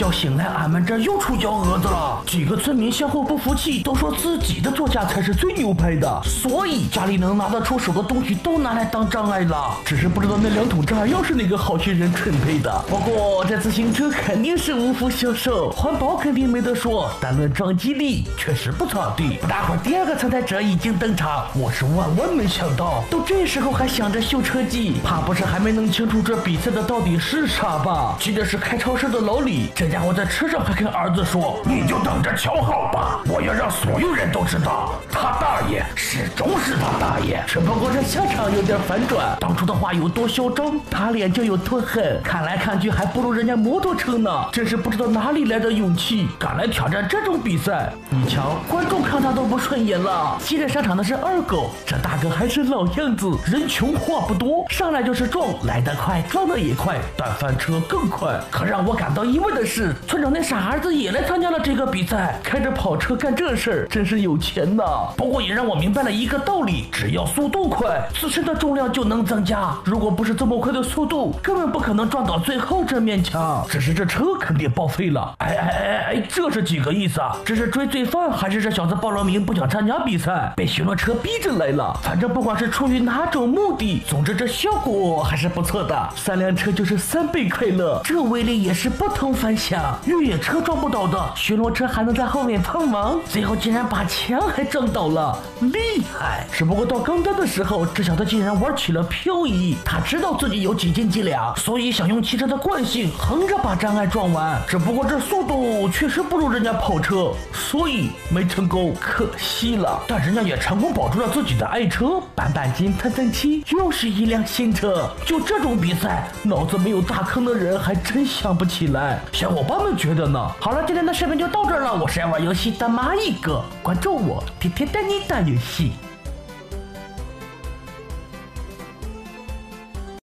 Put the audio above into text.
觉醒来，俺们这又出幺蛾子了。几个村民相互不服气，都说自己的座驾才是最牛掰的，所以家里能拿得出手的东西都拿来当障碍了。只是不知道那两桶炸药是哪个好心人准备的。不过这自行车肯定是无福消受，环保肯定没得说，但论撞击力确实不咋地。不大会，第二个参赛者已经登场，我是万万没想到，都这时候还想着秀车技，怕不是还没弄清楚这比赛的到底是啥吧？记得是开超市的老李，真家伙在车上还跟儿子说：“你就等着瞧好吧，我要让所有人都知道，他大爷始终是他大爷。”只不过这下场有点反转，当初的话有多嚣张，打脸就有多狠。看来看去还不如人家摩托车呢，真是不知道哪里来的勇气，敢来挑战这种比赛。你瞧，观众他都不顺眼了。接着上场的是二狗，这大哥还是老样子，人穷话不多，上来就是撞，来得快，撞得也快，但翻车更快。可让我感到意外的是，村长那傻儿子也来参加了这个比赛，开着跑车干这事儿，真是有钱呐。不过也让我明白了一个道理，只要速度快，自身的重量就能增加。如果不是这么快的速度，根本不可能撞倒最后这面墙。只是这车肯定报废了。哎哎哎哎，这是几个意思啊？这是追罪犯，还是这小子报了名不想参加比赛，被巡逻车逼着来了？反正不管是出于哪种目的，总之这效果还是不错的。三辆车就是三倍快乐，这威力也是不同凡响。越野车撞不倒的，巡逻车还能在后面帮忙，最后竟然把墙还撞倒了，厉害！只不过到刚单的时候，这小子竟然玩起了漂移。他知道自己有几斤几两，所以想用汽车的惯性横着把障碍撞完。只不过这速度确实不如人家跑车，所以没成功，可惜了。但人家也成功保住了自己的爱车，板板金喷喷漆，又是一辆新车。就这种比赛，脑子没有大坑的人还真想不起来。小伙伴们觉得呢？好了，今天的视频就到这儿了。我是爱玩游戏的蚂蚁哥，关注我，天天带你打游戏。